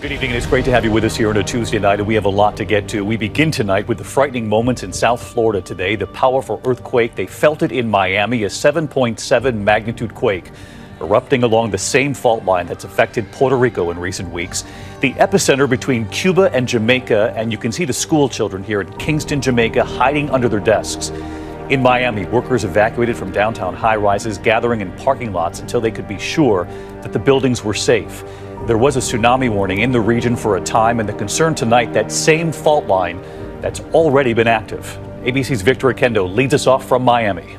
Good evening, and it's great to have you with us here on a Tuesday night, and we have a lot to get to. We begin tonight with the frightening moments in South Florida today. The powerful earthquake, they felt it in Miami, a 7.7 magnitude quake erupting along the same fault line that's affected Puerto Rico in recent weeks. The epicenter between Cuba and Jamaica, and you can see the school children here in Kingston, Jamaica, hiding under their desks. In Miami, workers evacuated from downtown high rises, gathering in parking lots until they could be sure that the buildings were safe. There was a tsunami warning in the region for a time, and the concern tonight that same fault line that's already been active. ABC's Victor Oquendo leads us off from Miami.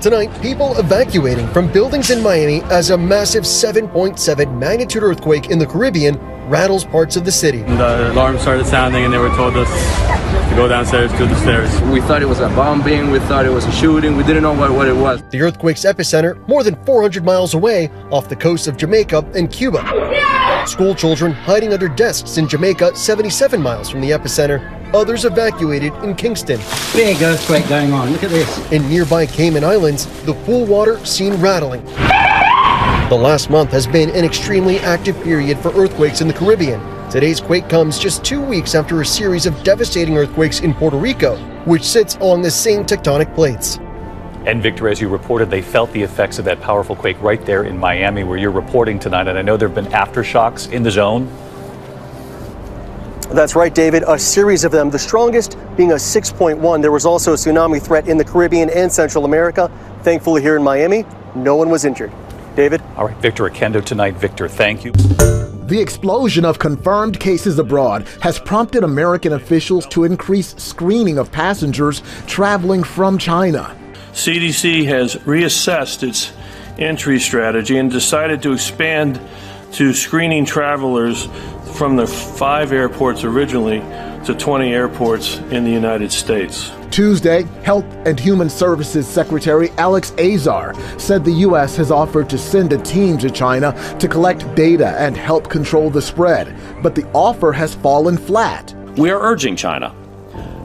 Tonight, people evacuating from buildings in Miami as a massive 7.7 magnitude earthquake in the Caribbean rattles parts of the city. The alarm started sounding and they were told us to go downstairs to the stairs. We thought it was a bombing, we thought it was a shooting, we didn't know what, what it was. The earthquake's epicenter more than 400 miles away off the coast of Jamaica and Cuba. School children hiding under desks in Jamaica 77 miles from the epicenter Others evacuated in Kingston. Big earthquake going on. Look at this. In nearby Cayman Islands, the pool water seen rattling. The last month has been an extremely active period for earthquakes in the Caribbean. Today's quake comes just two weeks after a series of devastating earthquakes in Puerto Rico, which sits along the same tectonic plates. And Victor, as you reported, they felt the effects of that powerful quake right there in Miami, where you're reporting tonight. And I know there have been aftershocks in the zone. That's right, David. A series of them, the strongest being a 6.1. There was also a tsunami threat in the Caribbean and Central America. Thankfully, here in Miami, no one was injured. David? All right, Victor Oquendo tonight. Victor, thank you. The explosion of confirmed cases abroad has prompted American officials to increase screening of passengers traveling from China. CDC has reassessed its entry strategy and decided to expand to screening travelers from the five airports originally to 20 airports in the United States. Tuesday, Health and Human Services Secretary Alex Azar said the U.S. has offered to send a team to China to collect data and help control the spread, but the offer has fallen flat. We are urging China.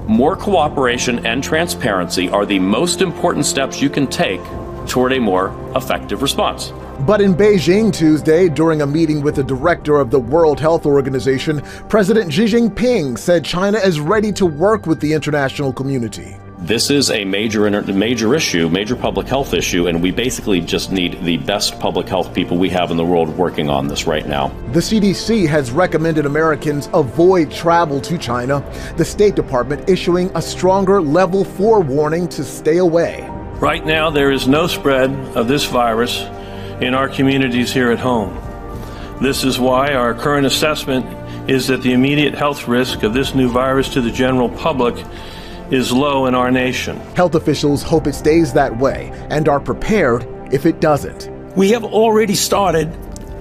More cooperation and transparency are the most important steps you can take toward a more effective response. But in Beijing Tuesday, during a meeting with the director of the World Health Organization, President Xi Jinping said China is ready to work with the international community. This is a major major issue, major public health issue, and we basically just need the best public health people we have in the world working on this right now. The CDC has recommended Americans avoid travel to China, the State Department issuing a stronger level 4 warning to stay away. Right now, there is no spread of this virus in our communities here at home. This is why our current assessment is that the immediate health risk of this new virus to the general public is low in our nation. Health officials hope it stays that way and are prepared if it doesn't. We have already started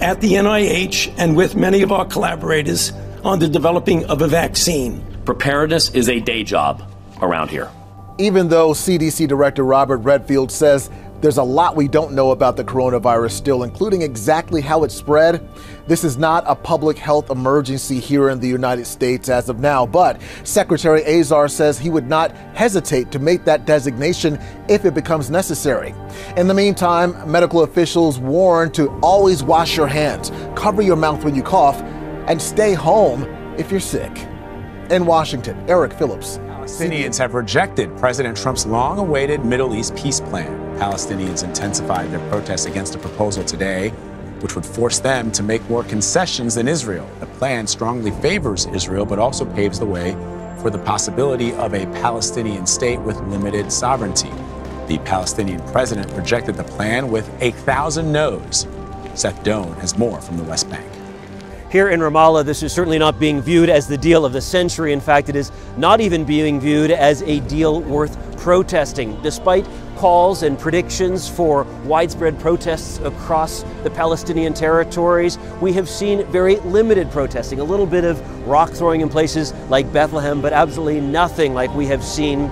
at the NIH and with many of our collaborators on the developing of a vaccine. Preparedness is a day job around here. Even though CDC Director Robert Redfield says there's a lot we don't know about the coronavirus still, including exactly how it spread. This is not a public health emergency here in the United States as of now, but Secretary Azar says he would not hesitate to make that designation if it becomes necessary. In the meantime, medical officials warn to always wash your hands, cover your mouth when you cough, and stay home if you're sick. In Washington, Eric Phillips. Palestinians have rejected President Trump's long awaited Middle East peace plan. Palestinians intensified their protests against a proposal today, which would force them to make more concessions than Israel. The plan strongly favors Israel, but also paves the way for the possibility of a Palestinian state with limited sovereignty. The Palestinian president rejected the plan with a thousand no's. Seth Doane has more from the West Bank. Here in Ramallah, this is certainly not being viewed as the deal of the century. In fact, it is not even being viewed as a deal worth protesting, despite calls and predictions for widespread protests across the Palestinian territories. We have seen very limited protesting, a little bit of rock throwing in places like Bethlehem, but absolutely nothing like we have seen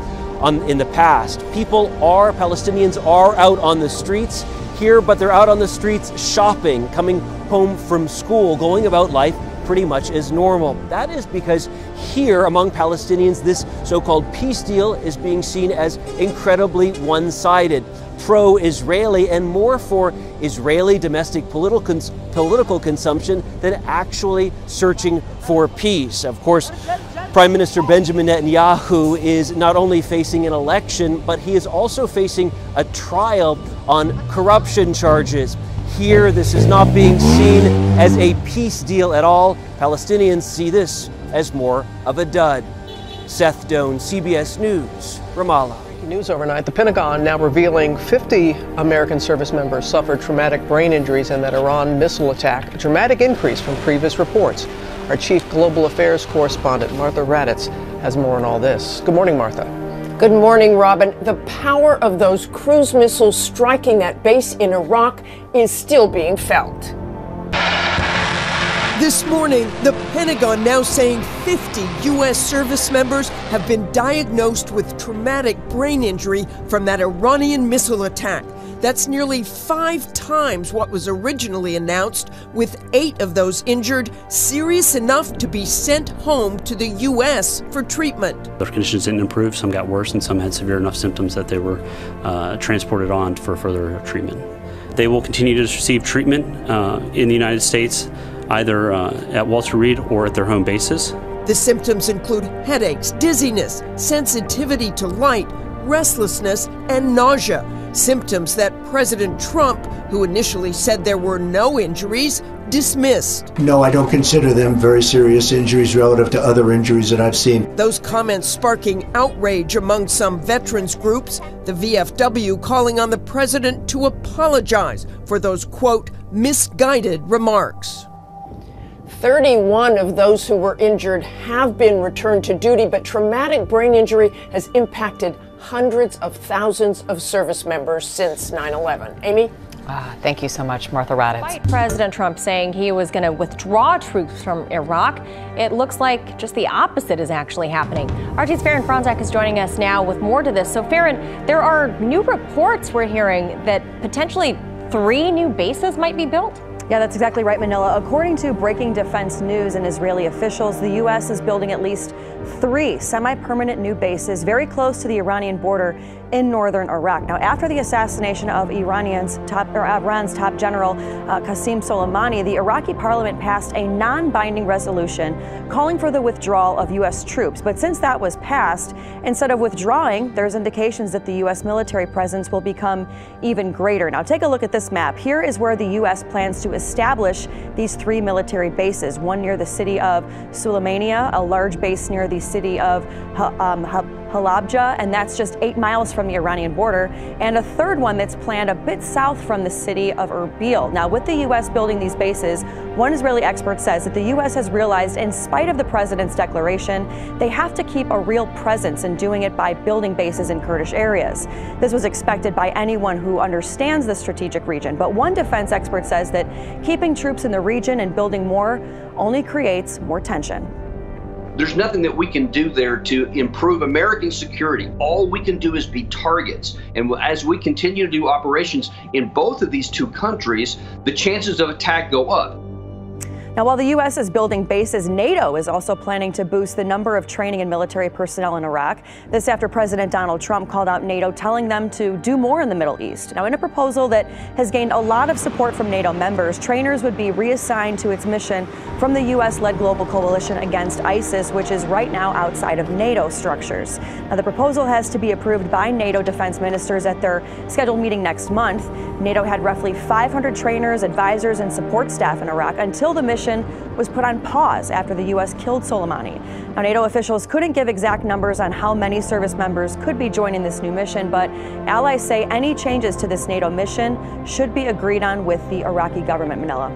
on, in the past. People are, Palestinians are out on the streets here, but they're out on the streets shopping, coming home from school, going about life pretty much as normal. That is because here among Palestinians, this so called peace deal is being seen as incredibly one sided. pro Israeli and more for Israeli domestic political, cons- political consumption than actually searching for peace. Of course, Prime Minister Benjamin Netanyahu is not only facing an election, but he is also facing a trial on corruption charges. Here, this is not being seen as a peace deal at all. Palestinians see this as more of a dud. Seth Doane, CBS News, Ramallah. News overnight. The Pentagon now revealing 50 American service members suffered traumatic brain injuries in that Iran missile attack, a dramatic increase from previous reports. Our chief global affairs correspondent, Martha Raddatz, has more on all this. Good morning, Martha. Good morning, Robin. The power of those cruise missiles striking that base in Iraq is still being felt. This morning, the Pentagon now saying 50 U.S. service members have been diagnosed with traumatic brain injury from that Iranian missile attack. That's nearly five times what was originally announced, with eight of those injured serious enough to be sent home to the U.S. for treatment. Their conditions didn't improve, some got worse, and some had severe enough symptoms that they were uh, transported on for further treatment. They will continue to receive treatment uh, in the United States either uh, at Walter Reed or at their home bases. The symptoms include headaches, dizziness, sensitivity to light, restlessness, and nausea. Symptoms that President Trump, who initially said there were no injuries, dismissed. No, I don't consider them very serious injuries relative to other injuries that I've seen. Those comments sparking outrage among some veterans groups, the VFW calling on the president to apologize for those, quote, misguided remarks. 31 of those who were injured have been returned to duty, but traumatic brain injury has impacted hundreds of thousands of service members since 9 11. Amy? Ah, thank you so much, Martha Raddatz. Despite President Trump saying he was going to withdraw troops from Iraq, it looks like just the opposite is actually happening. RT's Faran Fronczak is joining us now with more to this. So, Faran, there are new reports we're hearing that potentially three new bases might be built. Yeah, that's exactly right, Manila. According to Breaking Defense News and Israeli officials, the U.S. is building at least three semi permanent new bases very close to the Iranian border in northern Iraq. Now, after the assassination of Iranian's top, or Iran's top general uh, Qasem Soleimani, the Iraqi parliament passed a non binding resolution calling for the withdrawal of U.S. troops. But since that was passed, instead of withdrawing, there's indications that the U.S. military presence will become even greater. Now, take a look at this map. Here is where the U.S. plans to establish these three military bases one near the city of Suleimania, a large base near the city of um, Halabja, and that's just eight miles from the Iranian border, and a third one that's planned a bit south from the city of Erbil. Now, with the U.S. building these bases, one Israeli expert says that the U.S. has realized, in spite of the president's declaration, they have to keep a real presence in doing it by building bases in Kurdish areas. This was expected by anyone who understands the strategic region, but one defense expert says that keeping troops in the region and building more only creates more tension. There's nothing that we can do there to improve American security. All we can do is be targets. And as we continue to do operations in both of these two countries, the chances of attack go up. Now, while the U.S. is building bases, NATO is also planning to boost the number of training and military personnel in Iraq. This after President Donald Trump called out NATO, telling them to do more in the Middle East. Now, in a proposal that has gained a lot of support from NATO members, trainers would be reassigned to its mission from the U.S. led global coalition against ISIS, which is right now outside of NATO structures. Now, the proposal has to be approved by NATO defense ministers at their scheduled meeting next month. NATO had roughly 500 trainers, advisors, and support staff in Iraq until the mission mission was put on pause after the U.S. killed Soleimani. Now, NATO officials couldn't give exact numbers on how many service members could be joining this new mission, but allies say any changes to this NATO mission should be agreed on with the Iraqi government, Manila.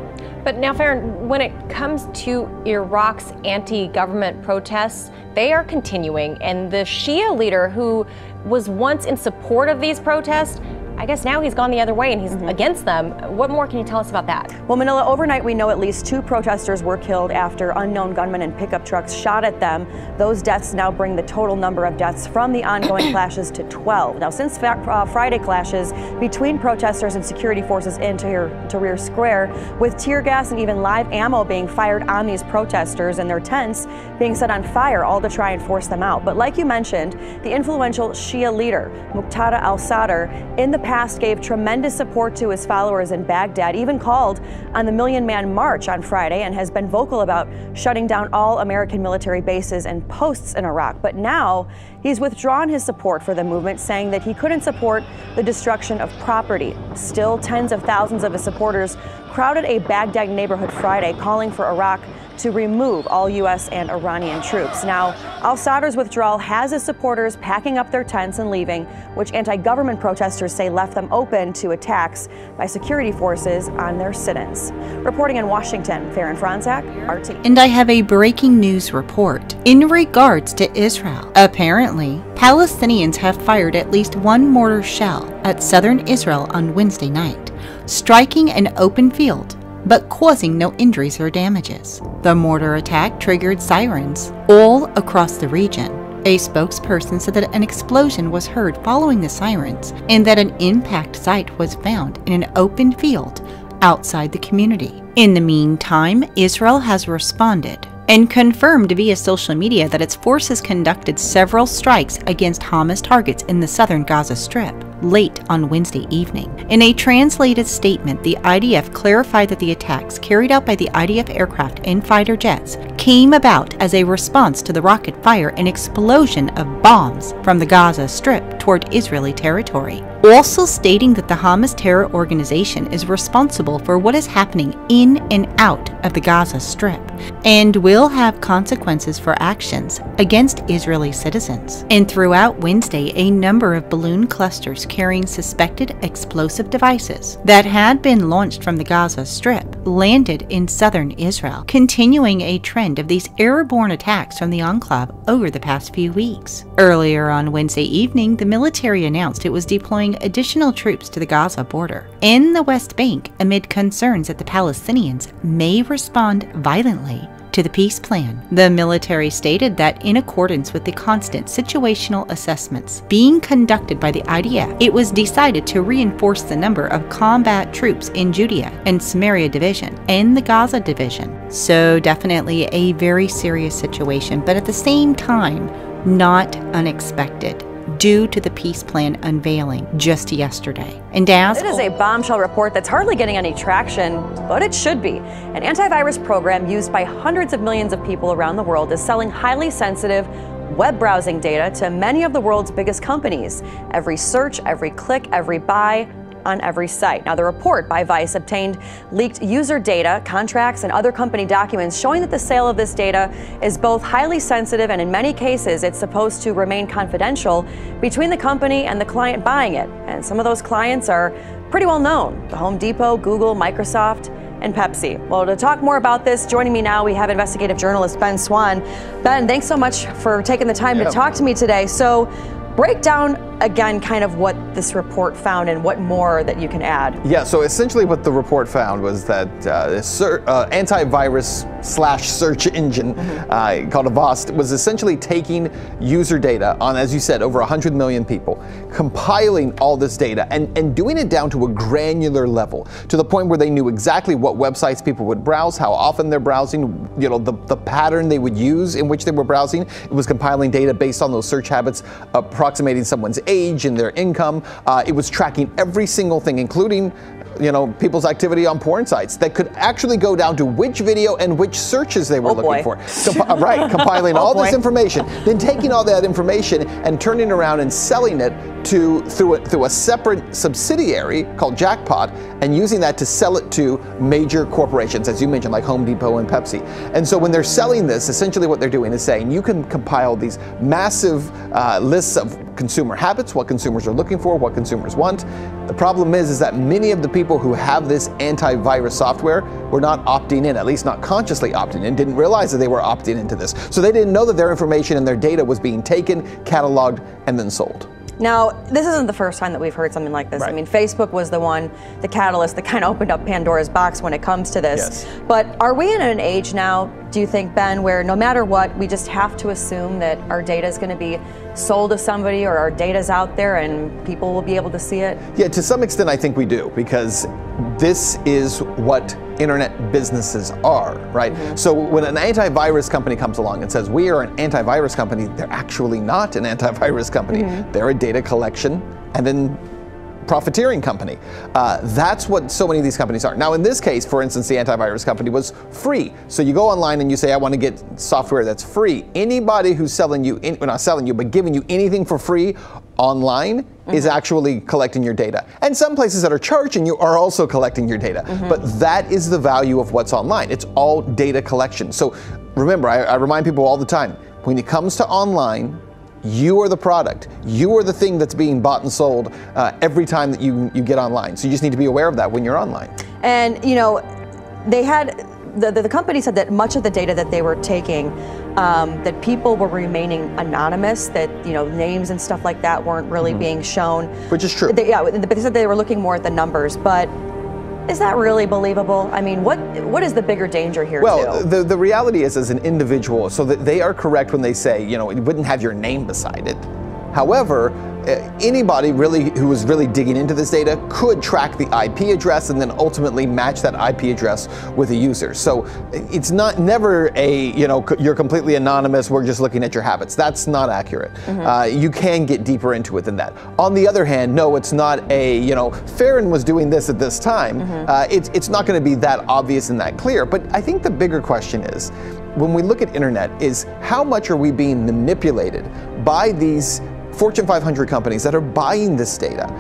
But now, Faran, when it comes to Iraq's anti government protests, they are continuing. And the Shia leader who was once in support of these protests I guess now he's gone the other way and he's mm-hmm. against them. What more can you tell us about that? Well, Manila, overnight we know at least two protesters were killed after unknown gunmen and pickup trucks shot at them. Those deaths now bring the total number of deaths from the ongoing clashes to 12. Now, since uh, Friday clashes between protesters and security forces in Tahrir Square, with tear gas and even live ammo being fired on these protesters and their tents being set on fire, all to try and force them out. But like you mentioned, the influential Shia leader, Muqtada al-Sadr, in the past gave tremendous support to his followers in Baghdad, even called on the Million Man March on Friday, and has been vocal about shutting down all American military bases and posts in Iraq. But now he's withdrawn his support for the movement, saying that he couldn't support the destruction of property. Still, tens of thousands of his supporters crowded a Baghdad neighborhood Friday, calling for Iraq to remove all U.S. and Iranian troops. Now, al Sadr's withdrawal has his supporters packing up their tents and leaving, which anti government protesters say left them open to attacks by security forces on their sit ins. Reporting in Washington, Faran Fronczak, RT. And I have a breaking news report in regards to Israel. Apparently, Palestinians have fired at least one mortar shell at southern Israel on Wednesday night, striking an open field but causing no injuries or damages. The mortar attack triggered sirens all across the region. A spokesperson said that an explosion was heard following the sirens and that an impact site was found in an open field outside the community. In the meantime, Israel has responded and confirmed via social media that its forces conducted several strikes against Hamas targets in the southern Gaza Strip late on Wednesday evening. In a translated statement, the IDF clarified that the attacks carried out by the IDF aircraft and fighter jets came about as a response to the rocket fire and explosion of bombs from the Gaza Strip toward Israeli territory. Also stating that the Hamas terror organization is responsible for what is happening in and out of the Gaza Strip and will have consequences for actions against Israeli citizens. And throughout Wednesday, a number of balloon clusters carrying suspected explosive devices that had been launched from the Gaza Strip landed in southern Israel, continuing a trend of these airborne attacks from the enclave over the past few weeks. Earlier on Wednesday evening, the military announced it was deploying additional troops to the Gaza border in the West Bank amid concerns that the Palestinians may respond violently to the peace plan. The military stated that in accordance with the constant situational assessments being conducted by the IDF, it was decided to reinforce the number of combat troops in Judea and Samaria Division and the Gaza Division. So, definitely a very serious situation, but at the same time, not unexpected due to the peace plan unveiling just yesterday. And Daz? It is a bombshell report that's hardly getting any traction, but it should be. An antivirus program used by hundreds of millions of people around the world is selling highly sensitive web browsing data to many of the world's biggest companies. Every search, every click, every buy, on every site. Now, the report by Vice obtained leaked user data, contracts, and other company documents showing that the sale of this data is both highly sensitive and in many cases it's supposed to remain confidential between the company and the client buying it. And some of those clients are pretty well known the Home Depot, Google, Microsoft and Pepsi. Well, to talk more about this, joining me now, we have investigative journalist Ben Swann. Ben, thanks so much for taking the time yeah. to talk to me today. So, break down again kind of what this report found and what more that you can add. Yeah, so essentially what the report found was that uh, uh, antivirus slash search engine mm-hmm. uh, called Avast was essentially taking user data on, as you said, over 100 million people, compiling all this data and, and doing it down to a granular level to the point where they knew exactly what websites people would browse, how often they're browsing, you know, the, the pattern they would use in which they were browsing. It was compiling data based on those search habits, approximating someone's age and their income. Uh, it was tracking every single thing, including you know, people's activity on porn sites that could actually go down to which video and which searches they were oh looking for. Comp- uh, right, compiling oh all boy. this information, then taking all that information and turning around and selling it to through a, through a separate subsidiary called Jumpshot, and using that to sell it to major corporations, as you mentioned, like Home Depot and Pepsi. And so when they're selling this, essentially what they're doing is saying you can compile these massive uh, lists of consumer habits, what consumers are looking for, what consumers want. The problem is, is that many of the people who have this antivirus software were not opting in, at least not consciously opting in, didn't realize that they were opting into this. So they didn't know that their information and their data was being taken, cataloged, and then sold. Now, this isn't the first time that we've heard something like this. Right. I mean, Facebook was the one, the catalyst that kind of opened up Pandora's box when it comes to this. Yes. But are we in an age now, do you think, Ben, where no matter what, we just have to assume that our data is going to be sold to somebody or our data's out there and people will be able to see it? Yeah, to some extent, I think we do because this is what internet businesses are, right? Mm-hmm. So when an antivirus company comes along and says, we are an antivirus company, they're actually not an antivirus company. Mm-hmm. They're a data collection and then profiteering company. Uh, that's what so many of these companies are. Now, in this case, for instance, the antivirus company was free. So you go online and you say, I want to get software that's free. Anybody who's selling you, in, well, not selling you, but giving you anything for free online mm-hmm. is actually collecting your data. And some places that are charging you are also collecting your data. Mm-hmm. But that is the value of what's online. It's all data collection. So remember, I, I remind people all the time when it comes to online, you are the product. You are the thing that's being bought and sold uh, every time that you, you get online. So you just need to be aware of that when you're online. And, you know, they had, the, the, the company said that much of the data that they were taking, um, that people were remaining anonymous, that, you know, names and stuff like that weren't really mm-hmm. being shown. Which is true. They, yeah, but they said they were looking more at the numbers. But is that really believable? I mean, what what is the bigger danger here? Well, too? the the reality is, as an individual, so that they are correct when they say, you know, it wouldn't have your name beside it. However, anybody really who was really digging into this data could track the IP address and then ultimately match that IP address with a user. So it's not never a you know you're completely anonymous. We're just looking at your habits. That's not accurate. Mm-hmm. Uh, you can get deeper into it than that. On the other hand, no, it's not a you know Farron was doing this at this time. Mm-hmm. Uh, it's it's not going to be that obvious and that clear. But I think the bigger question is when we look at internet is how much are we being manipulated by these Fortune 500 companies that are buying this data.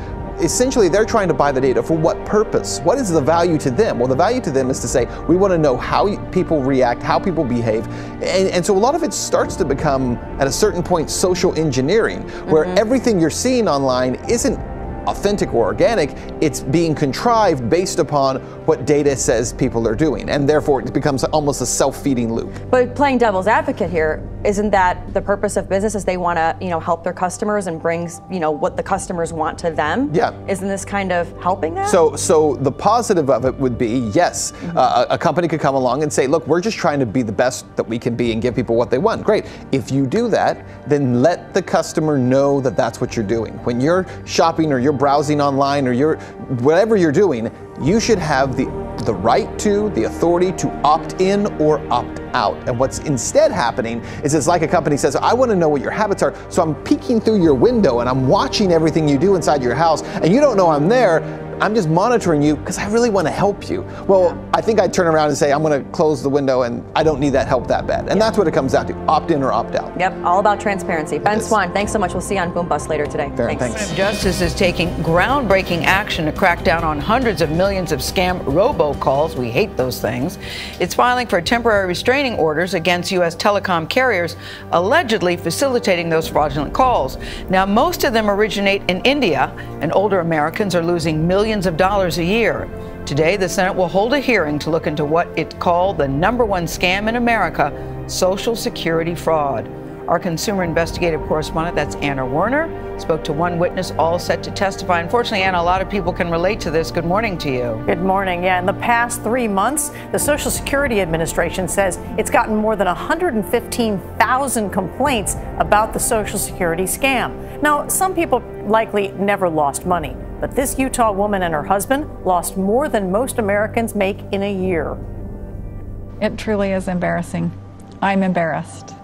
Essentially, they're trying to buy the data for what purpose? What is the value to them? Well, the value to them is to say, we want to know how people react, how people behave. And, and so a lot of it starts to become, at a certain point, social engineering, where mm-hmm. everything you're seeing online isn't authentic or organic, it's being contrived based upon what data says people are doing. And therefore, it becomes almost a self feeding loop. But playing devil's advocate here, isn't that the purpose of business? Is they want to, you know, help their customers and bring, you know, what the customers want to them? Yeah. Isn't this kind of helping that? So, so the positive of it would be yes, mm-hmm. uh, a company could come along and say, look, we're just trying to be the best that we can be and give people what they want. Great. If you do that, then let the customer know that that's what you're doing. When you're shopping or you're browsing online or you're whatever you're doing, you should have the the right to, the authority to opt in or opt out. And what's instead happening is it's like a company says, I want to know what your habits are, so I'm peeking through your window and I'm watching everything you do inside your house, and you don't know I'm there. I'm just monitoring you because I really want to help you. Well, I think I'd turn around and say, I'm going to close the window and I don't need that help that bad. And yeah. that's what it comes down to opt in or opt out. Yep, all about transparency. Ben Swann, thanks so much. We'll see you on Boom Bust later today. Fair, thanks. thanks. Justice is taking groundbreaking action to crack down on hundreds of millions of scam robocalls. We hate those things. It's filing for temporary restraining orders against U.S. telecom carriers allegedly facilitating those fraudulent calls. Now, most of them originate in India, and older Americans are losing millions of dollars a year. Today, the Senate will hold a hearing to look into what it called the number one scam in America Social Security fraud. Our consumer investigative correspondent, that's Anna Werner, spoke to one witness, all set to testify. Unfortunately, Anna, a lot of people can relate to this. Good morning to you. Good morning. Yeah, in the past three months, the Social Security Administration says it's gotten more than 115,000 complaints about the Social Security scam. Now, some people likely never lost money. But this Utah woman and her husband lost more than most Americans make in a year. It truly is embarrassing. I'm embarrassed.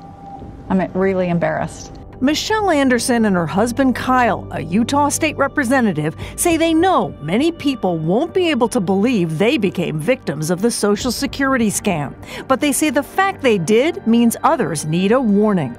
I'm really embarrassed. Michelle Anderson and her husband Kyle, a Utah state representative, say they know many people won't be able to believe they became victims of the Social Security scam. But they say the fact they did means others need a warning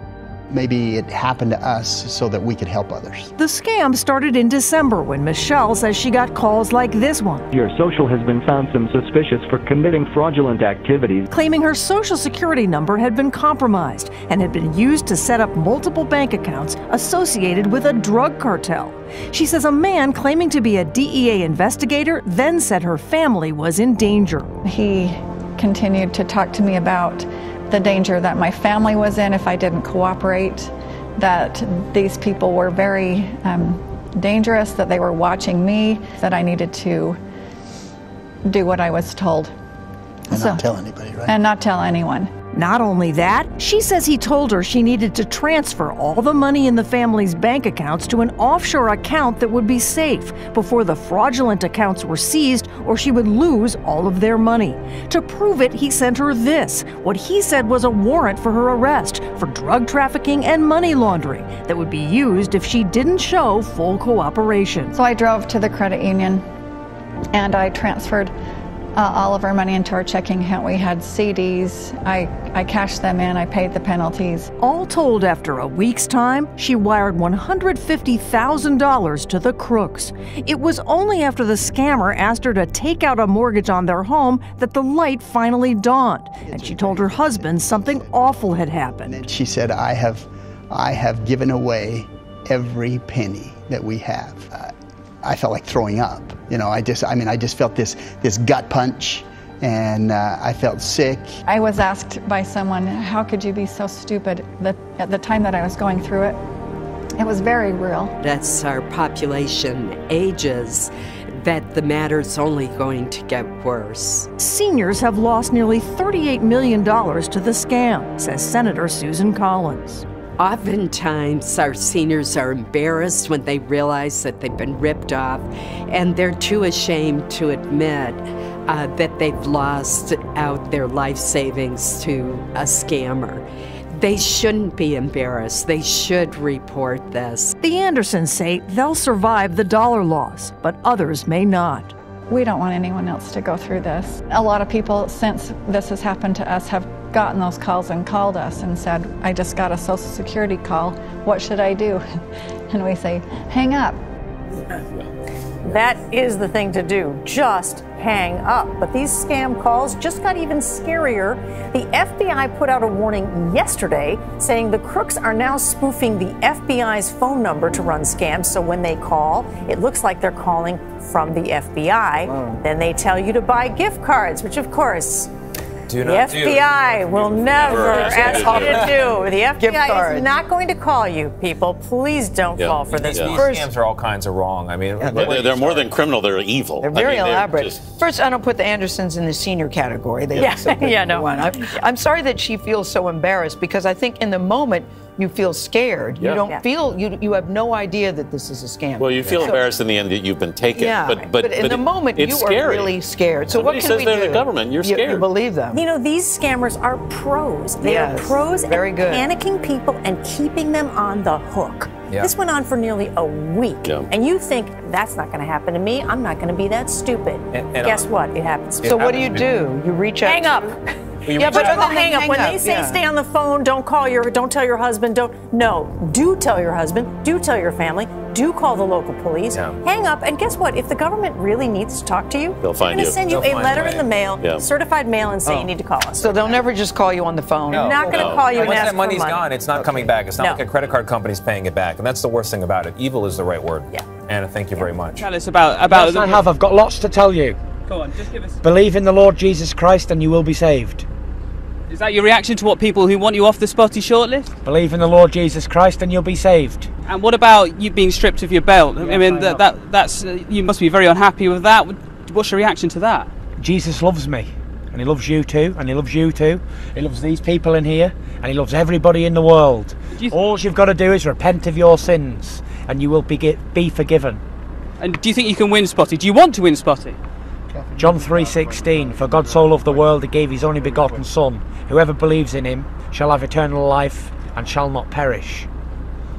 maybe it happened to us so that we could help others. The scam started in December when Michelle says she got calls like this one. Your social has been found some suspicious for committing fraudulent activities. Claiming her social security number had been compromised and had been used to set up multiple bank accounts associated with a drug cartel. She says a man claiming to be a DEA investigator then said her family was in danger. He continued to talk to me about the danger that my family was in if I didn't cooperate, that these people were very um, dangerous, that they were watching me, that I needed to do what I was told. And so, not tell anybody, right? And not tell anyone. Not only that, she says he told her she needed to transfer all the money in the family's bank accounts to an offshore account that would be safe before the fraudulent accounts were seized or she would lose all of their money. To prove it, he sent her this what he said was a warrant for her arrest for drug trafficking and money laundering that would be used if she didn't show full cooperation. So I drove to the credit union and I transferred uh, all of our money into our checking account. We had CDs. I, I cashed them in. I paid the penalties. All told, after a week's time, she wired $150,000 to the crooks. It was only after the scammer asked her to take out a mortgage on their home that the light finally dawned, and she told her husband something awful had happened. And she said, I have, I have given away every penny that we have. Uh, I felt like throwing up. You know, I just, I mean, I just felt this, this gut punch and uh, I felt sick. I was asked by someone, How could you be so stupid? That at the time that I was going through it, it was very real. As our population ages, that the matter's only going to get worse. Seniors have lost nearly $38 million to the scam, says Senator Susan Collins. Oftentimes, our seniors are embarrassed when they realize that they've been ripped off, and they're too ashamed to admit uh, that they've lost out their life savings to a scammer. They shouldn't be embarrassed. They should report this. The Andersons say they'll survive the dollar loss, but others may not. We don't want anyone else to go through this. A lot of people, since this has happened to us, have gotten those calls and called us and said, I just got a Social Security call. What should I do? And we say, hang up. That is the thing to do. Just hang up. But these scam calls just got even scarier. The FBI put out a warning yesterday saying the crooks are now spoofing the FBI's phone number to run scams. So when they call, it looks like they're calling from the FBI. Then they tell you to buy gift cards, which of course Do the not do. FBI will never Never ask you to do. The Gift FBI is not going to call you, people. Please don't Yeah. fall for this. These First, scams are all kinds of wrong. I mean, Yeah, where they're- They're more than criminal, they're evil. They're I very mean, they're elaborate. just- First, I don't put the Andersons in the senior category. They Yeah, yeah, no. One. I, I'm sorry that she feels so embarrassed because I think in the moment you feel scared. Yeah. You don't Yeah. feel you you have no idea that this is a scam. Well, you feel So- embarrassed in the end that you've been taken. Yeah, but, but, in the it- moment it's you scary. are really scared. So Somebody what can says we they're do? the government, you're scared. You, believe them. You know, these scammers are pros. They Yes, are pros very at good. panicking people and keeping them on the hook. Yeah. This went on for nearly a week. Yeah. And you think, that's not going to happen to me. I'm not going to be that stupid. And- and Guess I- what? It happens. It so what do you do? You reach out. Hang to- up. you yeah, but out- other than hang up. When they say yeah. stay on the phone, don't call your, don't tell your husband, don't. No, do tell your husband, do tell your family, do call the local police. Yeah. Hang up, and guess what? If the government really needs to talk to you, They'll find they're going you. to send you They'll a letter a in the mail, Yeah. certified mail, and say Oh. you need to call us. So they'll never just call you on the phone. They're not going to No. call you And and once that money's for money. gone, it's not coming back. It's not No. like a credit card company's paying it back, and that's the worst thing about it. Evil is the right word. Yeah. Anna, thank you very much. Tell us about about Yes, I have. I've got lots to tell you. Go on, just give us. Believe in the Lord Jesus Christ and you will be saved. Is that your reaction to what people who want you off the SPOTY shortlist? Believe in the Lord Jesus Christ and you'll be saved. And what about you being stripped of your belt? I mean, that, that that's uh, you must be very unhappy with that. What's your reaction to that? Jesus loves me. And he loves you too, and he loves you too. He loves these people in here, and he loves everybody in the world. All you've got to do is repent of your sins, and you will be, gi- be forgiven. And do you think you can win SPOTY? Do you want to win SPOTY? John 3:16 For God so loved the world he gave his only begotten son whoever believes in him shall have eternal life and shall not perish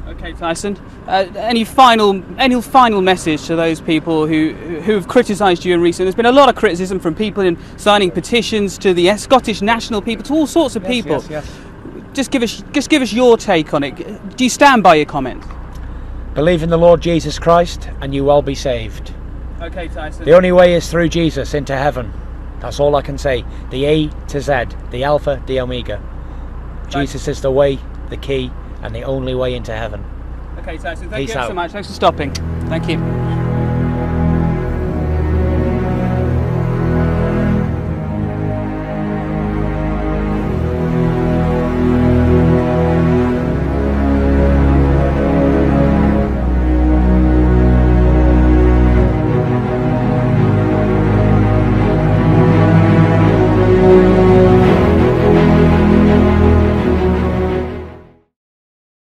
Okay, Tyson. Uh, any final any final message to those people who who have criticised you in recent? There's been a lot of criticism from people in signing petitions to the Scottish National people, to all sorts of Yes, people. yes, yes. Just give us just give us your take on it. Do you stand by your comment? Believe in the Lord Jesus Christ and you will be saved Okay, Tyson. The only way is through Jesus into heaven that's all I can say the A to Z the alpha the omega Jesus is the way the key and the only way into heaven Okay, Tyson. Thank Peace you ever so much. Thanks for stopping. Thank you.